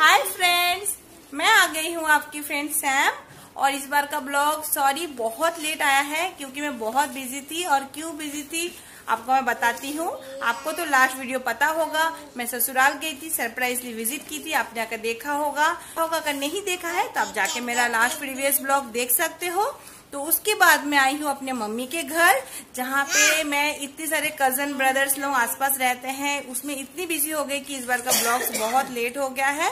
Hi friends मैं आ गई हूँ आपकी फ्रेंड सैम और इस बार का ब्लॉग सॉरी बहुत लेट आया है क्योंकि मैं बहुत बिज़ी थी और क्यों बिज़ी थी? आपको मैं बताती हूँ। आपको तो लास्ट वीडियो पता होगा, मैं ससुराल गई थी सरप्राइजली विज़िट की थी, आपने आकर देखा होगा। होगा, अगर नहीं देखा है तो आप जाके मेरा लास्ट प्रीवियस ब्लॉग देख सकते हो। तो उसके बाद मैं आई हूँ अपने मम्मी के घर, जहाँ पे मैं इतने सारे कज़न ब्रदर्स लोग आसपास रहते हैं। उसमें इतनी बिज़ी हो गई कि इस बार का ब्लॉग बहुत लेट हो गया है।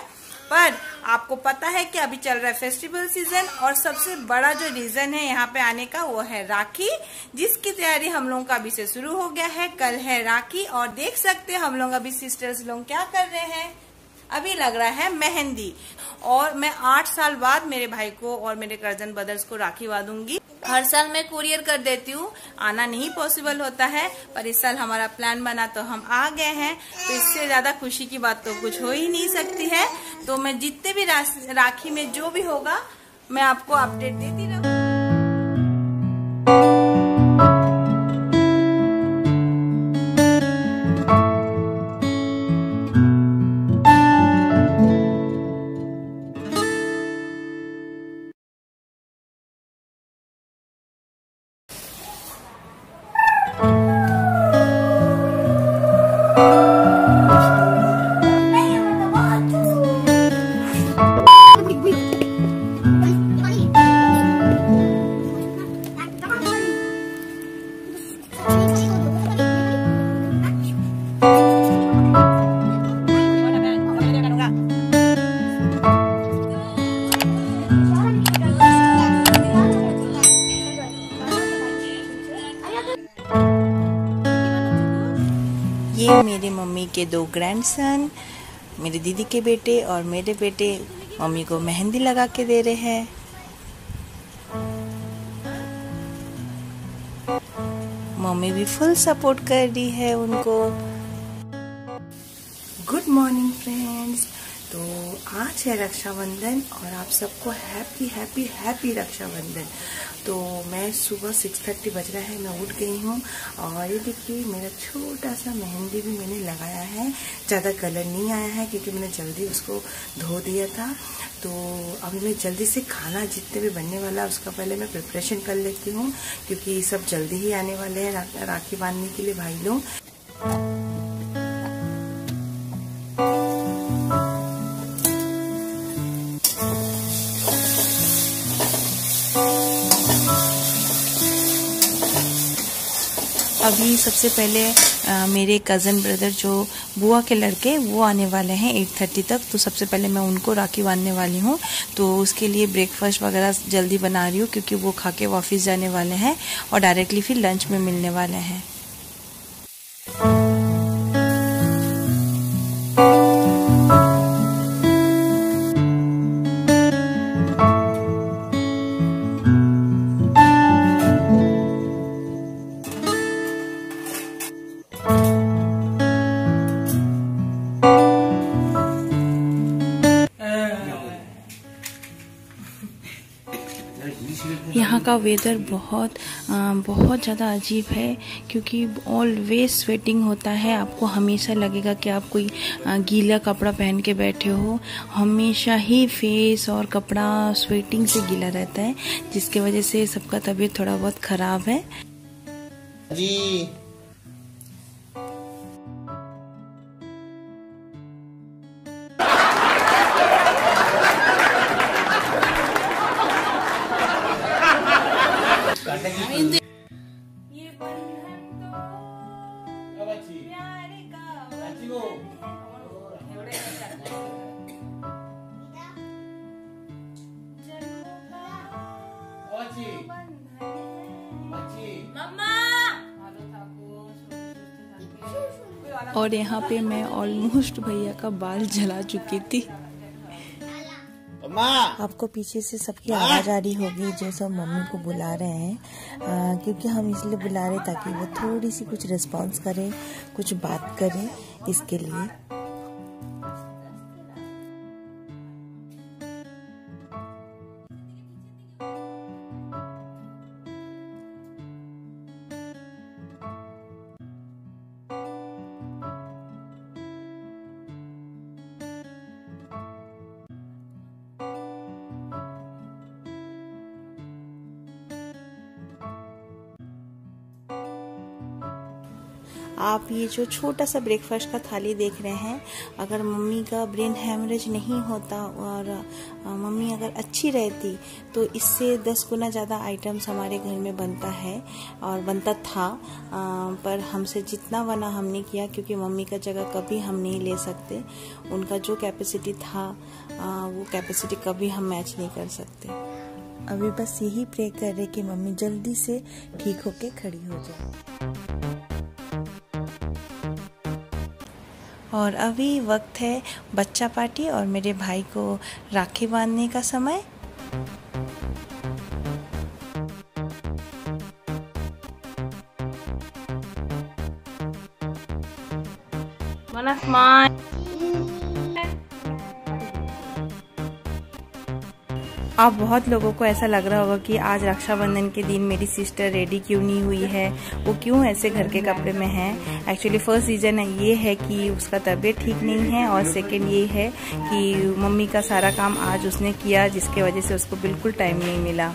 पर आपको पता है कि अभी चल रहा है फेस्टिवल सीज़न और सबसे बड़ा जो रीजन है यहाँ पे आने का वो है राखी, जिसकी तैयारी हम लोगों का अभी से शुरू हो गया है। कल है राखी और देख सकते हैं हम लोग अभी सिस्टर्स लोग क्या कर रहे हैं। अभी लग रहा है मेहंदी और मैं आठ साल बाद मेरे भाई को और मेरे कज़न ब्रदर्स को राखी बांधूँगी। हर साल मैं कुरियर कर देती हूँ। आना नहीं पॉसिबल होता है, पर इस साल हमारा प्लान बना तो हम आ गए हैं। तो इससे ज़्यादा खुशी की बात तो कुछ हो ही नहीं सकती है। तो मैं जितने भी राखी में जो भी होगा, मैं आपको अपडेट देती रहूँ। ये मेरी मम्मी के दो ग्रैंडसन मेरी दीदी के बेटे और मेरे बेटे मम्मी को मेहंदी लगा के दे रहे हैं। मम्मी भी फुल सपोर्ट कर रही है उनको। गुड मॉर्निंग फ्रेंड्स तो आज है रक्षाबंधन और आप सबको हैप्पी हैप्पी हैप्पी रक्षाबंधन। तो मैं सुबह सिक्स थर्टी बज रहा है, मैं उठ गई हूँ और ये देखिए, मेरा छोटा सा मेहंदी भी मैंने लगाया है। ज़्यादा कलर नहीं आया है क्योंकि मैंने जल्दी उसको धो दिया था। तो अभी मैं जल्दी से खाना जितने भी बनने वाला है, उसका पहले मैं प्रिपरेशन कर लेती हूँ क्योंकि सब जल्दी ही आने वाले हैं राखी बांधने के लिए भाई लोग। अभी सबसे पहले आ, मेरे कज़न ब्रदर जो बुआ के लड़के वो आने वाले हैं एट थर्टी तक। तो सबसे पहले मैं उनको राखी बांधने वाली हूँ। तो उसके लिए ब्रेकफास्ट वगैरह जल्दी बना रही हूँ क्योंकि वो खा के ऑफ़िस जाने वाले हैं और डायरेक्टली फिर लंच में मिलने वाले हैं। यहाँ का वेदर बहुत बहुत ज़्यादा अजीब है, क्योंकि ऑलवेज स्वेटिंग होता है, आपको हमेशा लगेगा कि आप कोई गीला कपड़ा पहन के बैठे हो। हमेशा ही फेस और कपड़ा स्वेटिंग से गीला रहता है, जिसके वजह से सबका तबीयत थोड़ा बहुत ख़राब है। जी। और यहाँ पे मैं ऑलमोस्ट भैया का बाल जला चुकी थी। आपको पीछे से सबकी आवाज़ आ रही होगी जो सब मम्मी को बुला रहे हैं। आ, क्योंकि हम इसलिए बुला रहे ताकि वो थोड़ी सी कुछ रिस्पांस करें कुछ बात करें इसके लिए। आप ये जो छोटा सा ब्रेकफास्ट का थाली देख रहे हैं, अगर मम्मी का ब्रेन हेमरेज नहीं होता और मम्मी अगर अच्छी रहती तो इससे दस गुना ज़्यादा आइटम्स हमारे घर में बनता है और बनता था पर हमसे जितना बना हमने किया, क्योंकि मम्मी का जगह कभी हम नहीं ले सकते। उनका जो कैपेसिटी था वो कैपेसिटी कभी हम मैच नहीं कर सकते। अभी बस यही प्रे कर रहे कि मम्मी जल्दी से ठीक होके खड़ी हो जाए। और अभी वक्त है बच्चा पार्टी और मेरे भाई को राखी बांधने का समय। One अब बहुत लोगों को ऐसा लग रहा होगा कि आज रक्षाबंधन के दिन मेरी सिस्टर रेडी क्यों नहीं हुई है? वो क्यों ऐसे घर के कपड़े में है? एक्चुअली फ़र्स्ट रीज़न ये है कि उसका तबीयत ठीक नहीं है और सेकेंड ये है कि मम्मी का सारा काम आज उसने किया, जिसके वजह से उसको बिल्कुल टाइम नहीं मिला।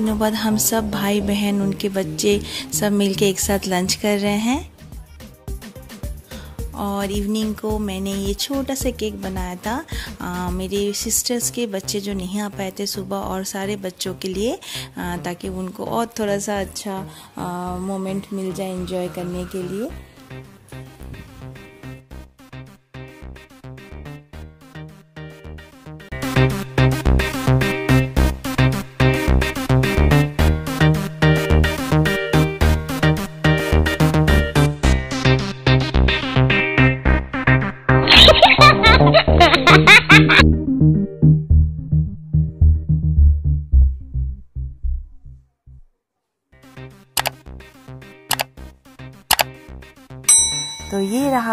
दिनों बाद हम सब भाई बहन उनके बच्चे सब मिलके एक साथ लंच कर रहे हैं। और इवनिंग को मैंने ये छोटा सा केक बनाया था। आ, मेरे सिस्टर्स के बच्चे जो नहीं आ पाए थे सुबह और सारे बच्चों के लिए आ, ताकि उनको और थोड़ा सा अच्छा मोमेंट मिल जाए एंजॉय करने के लिए।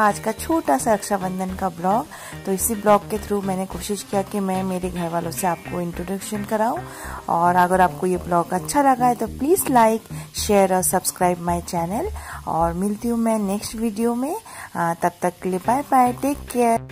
आज का छोटा सा रक्षाबंधन का ब्लॉग। तो इसी ब्लॉग के थ्रू मैंने कोशिश किया कि मैं मेरे घर वालों से आपको इंट्रोडक्शन कराऊं। और अगर आपको ये ब्लॉग अच्छा लगा है तो प्लीज़ लाइक शेयर और सब्सक्राइब माय चैनल और मिलती हूँ मैं नेक्स्ट वीडियो में। तब तक के लिए बाय बाय टेक केयर